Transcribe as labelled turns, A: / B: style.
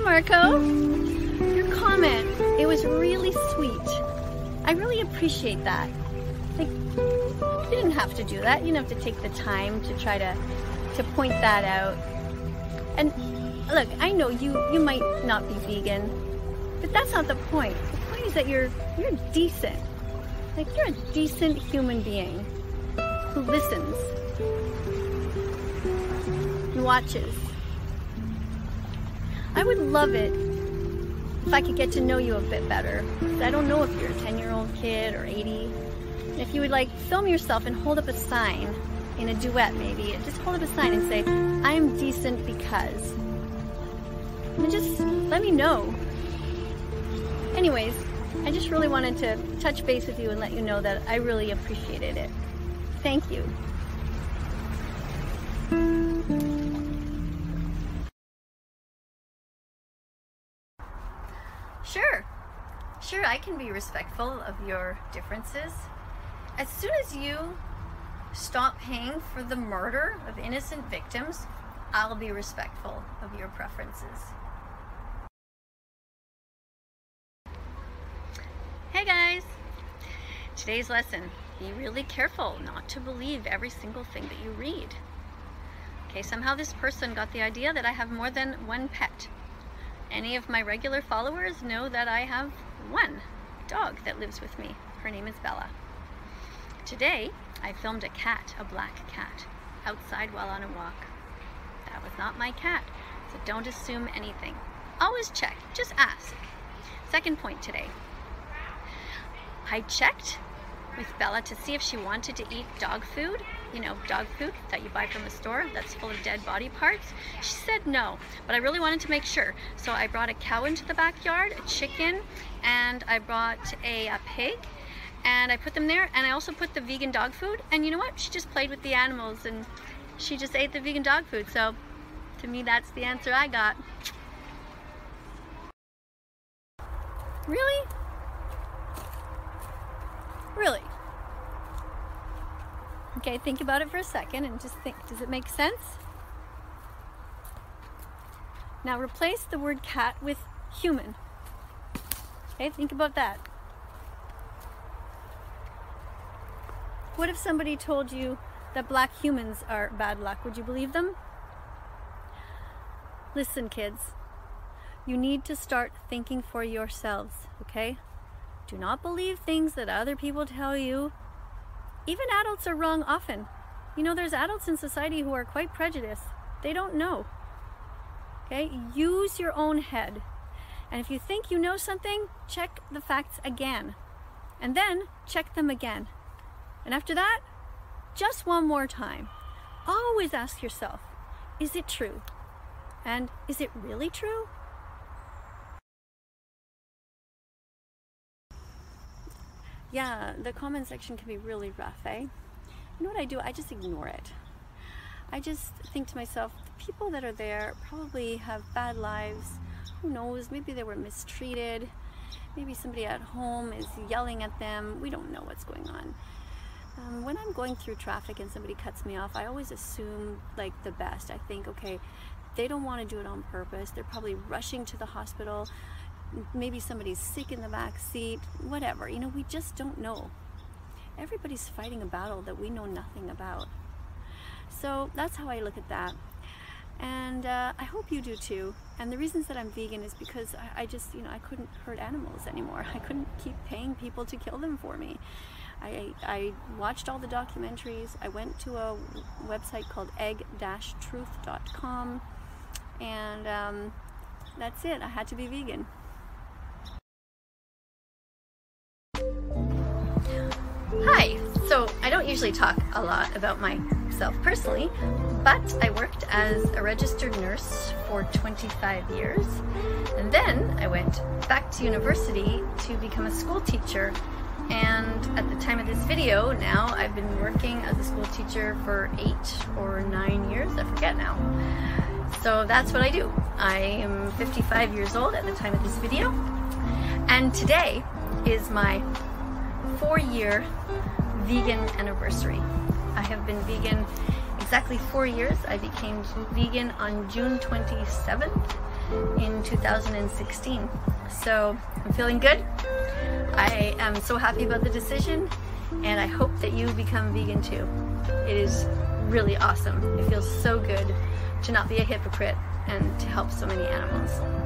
A: Marco. Your comment, it was really sweet. I really appreciate that. Like, you didn't have to do that. You didn't have to take the time to try to, to point that out. And look, I know you, you might not be vegan, but that's not the point. The point is that you're, you're decent. Like, you're a decent human being who listens, who watches. I would love it if I could get to know you a bit better. I don't know if you're a 10 year old kid or 80. And if you would like film yourself and hold up a sign in a duet maybe, just hold up a sign and say, I'm decent because. And just let me know. Anyways, I just really wanted to touch base with you and let you know that I really appreciated it. Thank you. Sure. Sure, I can be respectful of your differences. As soon as you stop paying for the murder of innocent victims, I'll be respectful of your preferences. Hey guys! Today's lesson, be really careful not to believe every single thing that you read. Okay, somehow this person got the idea that I have more than one pet. Any of my regular followers know that I have one dog that lives with me. Her name is Bella. Today, I filmed a cat, a black cat, outside while on a walk. That was not my cat, so don't assume anything. Always check, just ask. Second point today. I checked with Bella to see if she wanted to eat dog food, you know, dog food that you buy from the store that's full of dead body parts. She said no, but I really wanted to make sure. So I brought a cow into the backyard, a chicken, and I brought a, a pig, and I put them there, and I also put the vegan dog food, and you know what? She just played with the animals, and she just ate the vegan dog food, so to me that's the answer I got. Really? Okay, think about it for a second and just think, does it make sense? Now replace the word cat with human. Okay, think about that. What if somebody told you that black humans are bad luck? Would you believe them? Listen, kids, you need to start thinking for yourselves, okay? Do not believe things that other people tell you. Even adults are wrong often. You know, there's adults in society who are quite prejudiced. They don't know. Okay? Use your own head. And if you think you know something, check the facts again. And then check them again. And after that, just one more time. Always ask yourself, is it true? And is it really true? Yeah, the comment section can be really rough, eh? You know what I do? I just ignore it. I just think to myself, the people that are there probably have bad lives. Who knows? Maybe they were mistreated. Maybe somebody at home is yelling at them. We don't know what's going on. Um, when I'm going through traffic and somebody cuts me off, I always assume like the best. I think, okay, they don't want to do it on purpose. They're probably rushing to the hospital maybe somebody's sick in the back seat, whatever. You know, we just don't know. Everybody's fighting a battle that we know nothing about. So that's how I look at that. And uh, I hope you do too. And the reasons that I'm vegan is because I, just, you know, I couldn't hurt animals anymore. I couldn't keep paying people to kill them for me. I, I watched all the documentaries. I went to a website called egg-truth.com and um, that's it. I had to be vegan. Usually talk a lot about myself personally, but I worked as a registered nurse for 25 years. And then I went back to university to become a school teacher. And at the time of this video, now I've been working as a school teacher for eight or nine years, I forget now. So that's what I do. I am 55 years old at the time of this video. And today is my four year vegan anniversary. I have been vegan exactly four years. I became vegan on June 27th in 2016. So I'm feeling good. I am so happy about the decision and I hope that you become vegan too. It is really awesome. It feels so good to not be a hypocrite and to help so many animals.